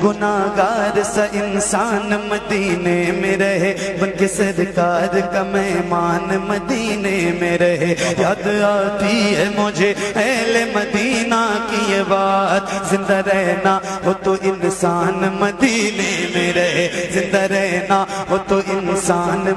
गुनागार सा इंसान मदीने में रहे, बल्कि सरकार का मेहमान मदीने में रहे। याद आती है मुझे अहले मदीना की ये बात। ज़िंदा रहना हो तो इंसान मदीने में रहे। ज़िंदा रहना हो तो इंसान